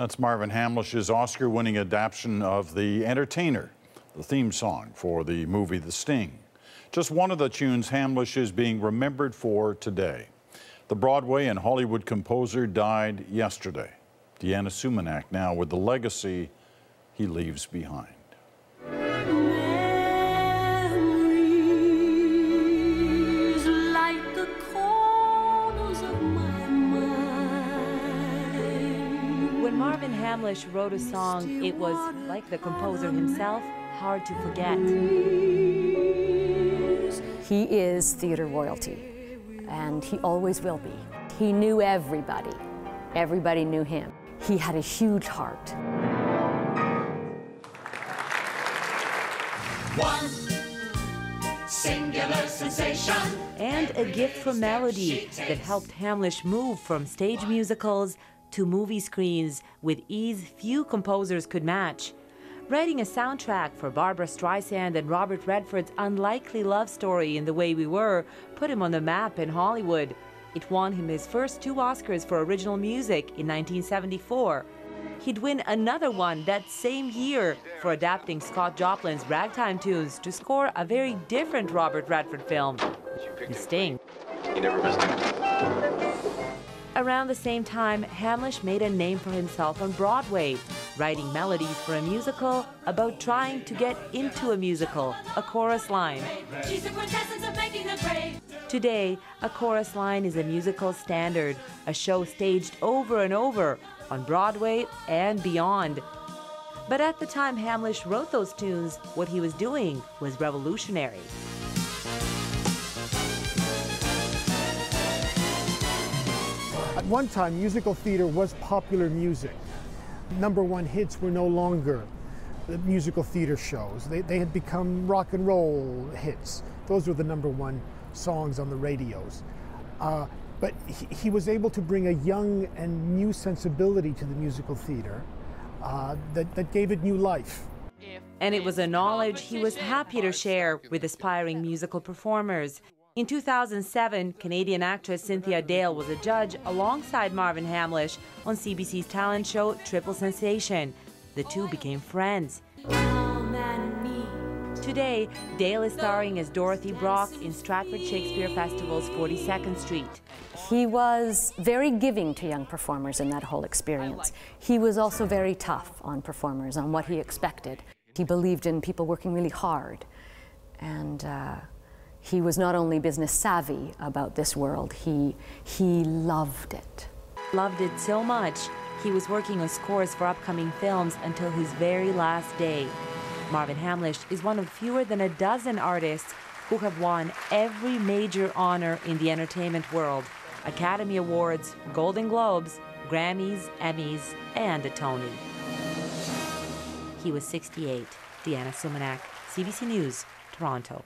That's Marvin Hamlisch's Oscar winning adaptation of The Entertainer, the theme song for the movie The Sting. Just one of the tunes Hamlisch is being remembered for today. The Broadway and Hollywood composer died yesterday. Deana Sumanac now with the legacy he leaves behind. Marvin Hamlisch wrote a song, it was, like the composer himself, hard to forget. He is theater royalty, and he always will be. He knew everybody. Everybody knew him. He had a huge heart. One singular sensation. And a gift for melody that helped Hamlisch move from stage musicals to movie screens with ease few composers could match. Writing a soundtrack for Barbra Streisand and Robert Redford's unlikely love story in The Way We Were put him on the map in Hollywood. It won him his first two Oscars for original music in 1974. He'd win another one that same year for adapting Scott Joplin's ragtime tunes to score a very different Robert Redford film, The Sting. You never missed it. Around the same time, Hamlisch made a name for himself on Broadway, writing melodies for a musical about trying to get into a musical, a chorus line. She's the quintessence of making a grave. Today, a chorus line is a musical standard, a show staged over and over on Broadway and beyond. But at the time Hamlisch wrote those tunes, what he was doing was revolutionary. At one time, musical theater was popular music. Number one hits were no longer the musical theater shows. They, they had become rock and roll hits. Those were the number one songs on the radios. Uh, but he, he was able to bring a young and new sensibility to the musical theater uh, that, that gave it new life. And it was a knowledge he was happy to share with aspiring musical performers. In 2007, Canadian actress Cynthia Dale was a judge alongside Marvin Hamlisch on CBC's talent show Triple Sensation. The two became friends. Today, Dale is starring as Dorothy Brock in Stratford Shakespeare Festival's 42nd Street. He was very giving to young performers in that whole experience. He was also very tough on performers, on what he expected. He believed in people working really hard. And uh, he was not only business savvy about this world, he, he loved it. Loved it so much, he was working on scores for upcoming films until his very last day. Marvin Hamlisch is one of fewer than a dozen artists who have won every major honor in the entertainment world Academy Awards, Golden Globes, Grammys, Emmys, and a Tony. He was 68. Deana Sumanac, CBC News, Toronto.